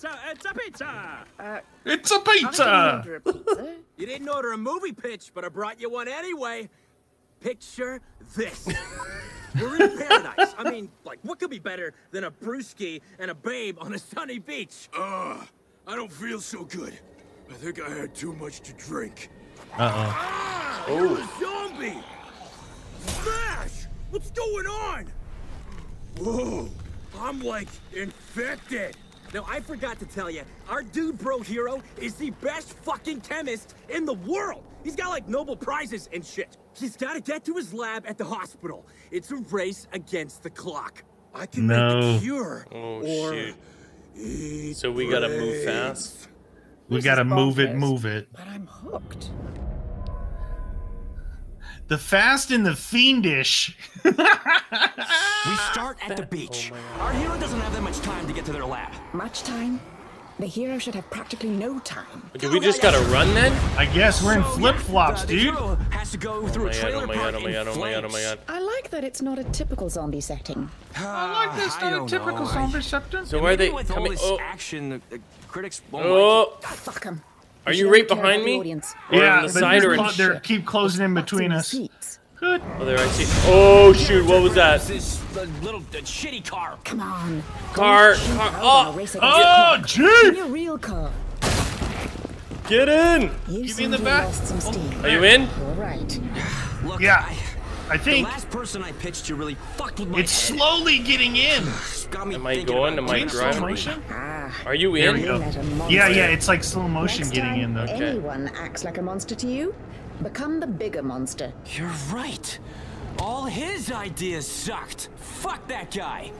pizza! It's a pizza! It's a I didn't pizza. a pizza. You didn't order a movie pitch, but I brought you one anyway. Picture this. We're in paradise. I mean, like, what could be better than a brewski and a babe on a sunny beach? Ugh, I don't feel so good. I think I had too much to drink. Uh Ah, you're a zombie! Smash! What's going on? Whoa, I'm like infected. Now, I forgot to tell you, our dude bro hero is the best fucking chemist in the world. He's got like Nobel Prizes and shit. He's got to get to his lab at the hospital. It's a race against the clock. I can make a cure. Oh, or shoot. So we gotta move fast. We gotta move it, move it. But I'm hooked. The fast and the fiendish. We start at the beach. Oh, Our hero doesn't have that much time to get to their lab. Much time? The hero should have practically no time. Do we just gotta run then? I guess we're in flip yeah, flops, dude. has to go Oh through my a god, trailer oh my oh oh god, oh my god, oh my god, oh my god. I like that it's not a typical zombie setting. Ah, I like this, not a typical zombie setting. So where are they with all coming? this Oh, action, the, the critics won't like oh, Fuck 'em. Are you right only care about behind me? audience. Or yeah, on the but side they're, or clo- they're keep closing in between us. Good. Oh, there I see. Oh shoot, what was that? This little shitty car. Come on. Car, car. out on a Oh, race Oh, the clock. Give me jeep! a real car. get in! You Give me in the to back. have lost some steam. Are you in? All right. Look, Yeah. I, I the think last person I pitched to really fucked with my it's head. slowly getting in. Got me Am I going? about Am I driving? Something. motion? Ah. Are you in? go. Let a monster. Yeah, yeah, it's like slow motion Next getting time in though. Okay. anyone acts like a monster to you, become the bigger monster. You're right. All his ideas sucked. Fuck that guy.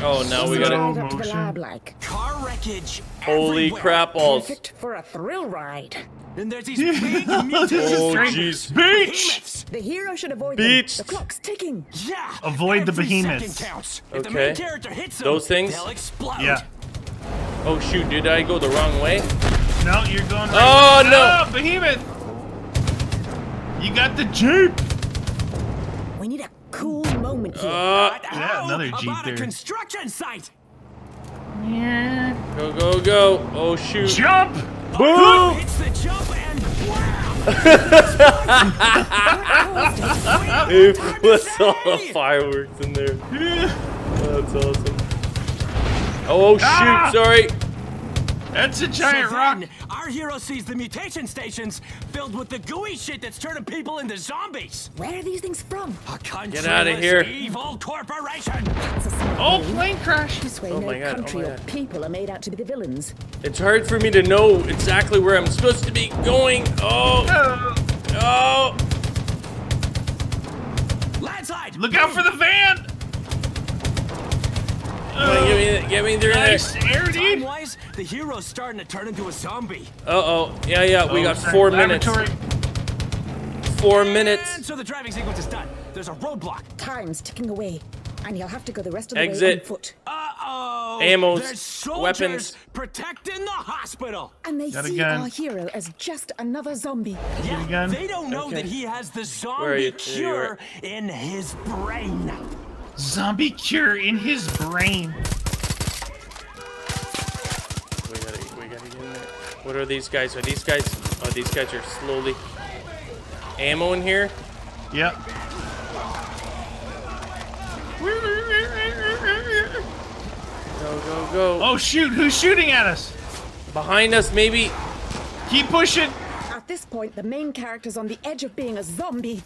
Oh, now we gotta. Drive up to motion. lab like. Car wreckage. Holy everywhere. crap balls! Perfect for a thrill ride. And there's these big mutants. Oh jeez. beach. The hero should avoid Beach. them. The clock's ticking. Yeah. Avoid the every behemoths. counts. If the main character hits them, Those things? they'll explode. Yeah. Oh shoot, did I go the wrong way? No, you're going. Oh, right. no. Oh, behemoth! You got the jeep. We need a cool moment here. Uh, Yeah, another Jeep about there. a construction site? Yeah. Go, go, go. Oh shoot. Jump! Boom! Hits the jump and wow! It was all the fireworks in there. Oh, that's awesome. Oh shoot, Ah! sorry. That's a giant so rock. then, our hero sees the mutation stations filled with the gooey shit that's turning people into zombies. Where are these things from? A Get out of here. Evil corporation. It's a smart Oh, plane crash. This way, Oh no my God, oh country my or God. people are made out to be the villains. It's hard for me to know exactly where I'm supposed to be going. Oh, Oh, oh. Landslide. look out for the van. Come on, get me, get me through there. Nice air, dude. Time-wise, the hero's starting to turn into a zombie. Uh oh. Yeah, yeah. We Oh, got sorry, four minutes. laboratory. Four And minutes. so the driving sequence is done. There's a roadblock. Time's ticking away, and you'll have to go the rest of the way on foot. Uh-oh. Ammos, There's soldiers weapons. protecting the hospital. And they Got see gun. our hero as just another zombie. Yeah, they don't know Okay. that he has the zombie you? There you are. cure in his brain. Zombie cure in his brain. We gotta, we gotta get in there. What are these guys? Are these guys? Oh, these guys are slowly. Ammo in here. Yep. Go, go, go. Oh shoot! Who's shooting at us? Behind us, maybe. Keep pushing. At this point, the main character's on the edge of being a zombie.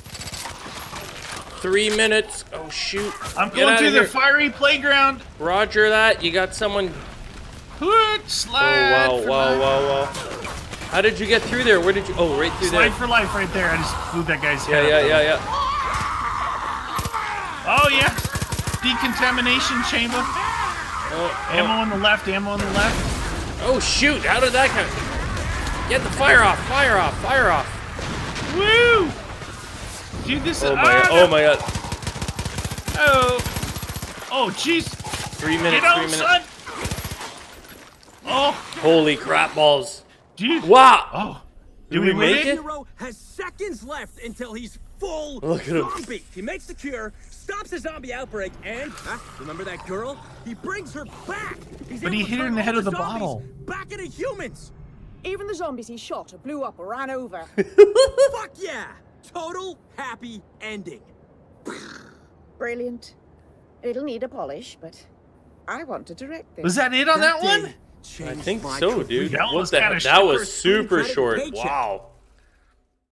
Three minutes. Oh shoot. I'm Get going through the fiery playground. Roger that. You got someone. Hook, Oh slide. wow, for wow, life. wow, wow. How did you get through there? Where did you? Oh, right through Slide there. for life right there. I just blew that guy's Yeah, head. yeah, up. yeah, yeah. Oh yeah. Decontamination chamber. Oh, oh. Ammo oh. on the left. Ammo on the left. oh shoot! How did that come? Get the fire off! Fire off! Fire off! Woo! Dude, this Oh is. my god! ah, Oh my god! Oh. Oh jeez. Three minutes. Get on, Three minutes. son. Oh, Holy crap balls! dude. Wow! Oh. Did Did we we make make it? Hero has seconds left until he's full Look at him. zombie. He makes the cure, stops the zombie outbreak, and uh, remember that girl? He brings her back. He's But he hit her in the head of with the bottle. Back into humans. Even the zombies he shot or blew up or ran over. Fuck yeah! Total happy ending. Brilliant. It'll need a polish, but I want to direct this. Was that it on that, day one? I think so, dude. That what was the kinda? That was super short. paycheck. Wow.